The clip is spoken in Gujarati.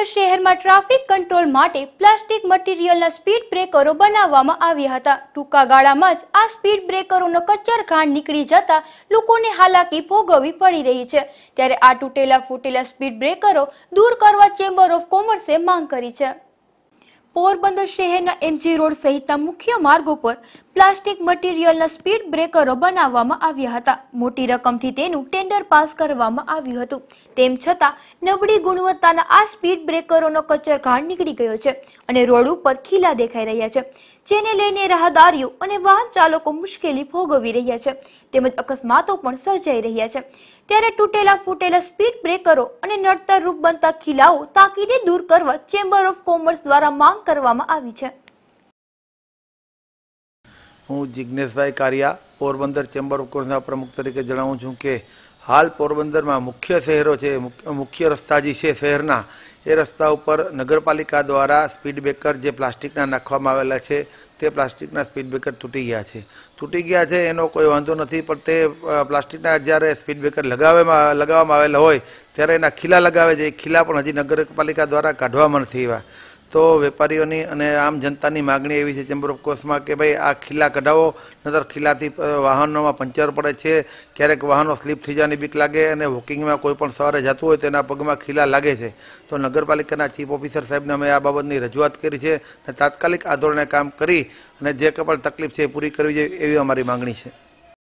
પોરબંદર શહેરમાં ટ્રાફિક કંટ્રોલ માટે પ્લાસ્ટિક મટીરિયલના સ્પીડ બ્રેકરો બનાવવામાં આવ્યા હતા. ટૂંકા ગાળામાં જ આ સ્પીડ બ્રેકરોનો કચ્ચરઘાણ નીકળી જતા લોકોને હાલાકી ભોગવવી પડી રહી છે. ત્યારે આ તૂટેલા ફૂટેલા સ્પીડ બ્રેકરો દૂર કરવા ચેમ્બર ઓફ કોમર્સે માંગ કરી છે. પોરબંદર શહેરના એમજી રોડ સહિતના મુખ્ય માર્ગો પર પ્લાસ્ટિક મટીરિયલના સ્પીડ બ્રેકરો બનાવવામાં આવ્યા હતા. મોટી રકમથી તેનું ટેન્ડર પાસ કરવામાં આવ્યું હતું. તેમ છતાં, નબળી ગુણવત્તાના આ સ્પીડ બ્રેકરોનો કચરઘાણ નીકળી ગયો છે અને રોડ ઉપર ખીલા દેખાઈ રહ્યા છે, જેને લઈને રાહદારીઓ અને વાહન ચાલકો મુશ્કેલી ભોગવી રહ્યા છે તેમજ અકસ્માતો પણ સર્જાઈ રહ્યા છે. ત્યારે તૂટેલા ફૂટેલા સ્પીડ બ્રેકરો અને નડતર રૂપ બનતા ખીલાઓ તાકીદે દૂર કરવા ચેમ્બર ઓફ કોમર્સ દ્વારા માંગ કરવામાં આવી છે. હું જિજ્ઞેશભાઈ કારિયા, પોરબંદર ચેમ્બર ઓફ કોમર્સના પ્રમુખ તરીકે જણાવું છું કે હાલ પોરબંદરમાં મુખ્ય શહેરો છે, મુખ્ય- રસ્તા જે છે શહેરના. એ રસ્તા ઉપર નગરપાલિકા દ્વારા સ્પીડ બ્રેકર જે પ્લાસ્ટિકના નાખવામાં આવેલા છે, તે પ્લાસ્ટિકના સ્પીડ બ્રેકર તૂટી ગયા છે. તૂટી ગયા છે એનો કોઈ વાંધો નથી, પણ તે પ્લાસ્ટિકના જ્યારે સ્પીડ બ્રેકર લગાવવામાં લગાવવામાં આવેલા હોય, ત્યારે એના ખીલા લગાવે છે. એ ખીલા પણ હજી નગરપાલિકા દ્વારા કાઢવામાં નથી આવ્યા. તો વેપારીઓની અને આમ જનતાની માગણી એવી છે ચેમ્બર ઓફ કોર્સમાં કે ભાઈ આ ખીલા કઢાવો, નતર ખીલાથી વાહનોમાં પંચર પડે છે, ક્યારેક વાહનો સ્લીપ થઈ જવાની બીક લાગે અને વોકિંગમાં કોઈ પણ સવારે જતું હોય તો એના પગમાં ખીલા લાગે છે. તો નગરપાલિકાના ચીફ ઓફિસર સાહેબને અમે આ બાબતની રજૂઆત કરી છે અને તાત્કાલિક આ ધોરણે કામ કરી અને જે કપલ તકલીફ છે એ પૂરી કરવી જોઈએ એવી અમારી માંગણી છે.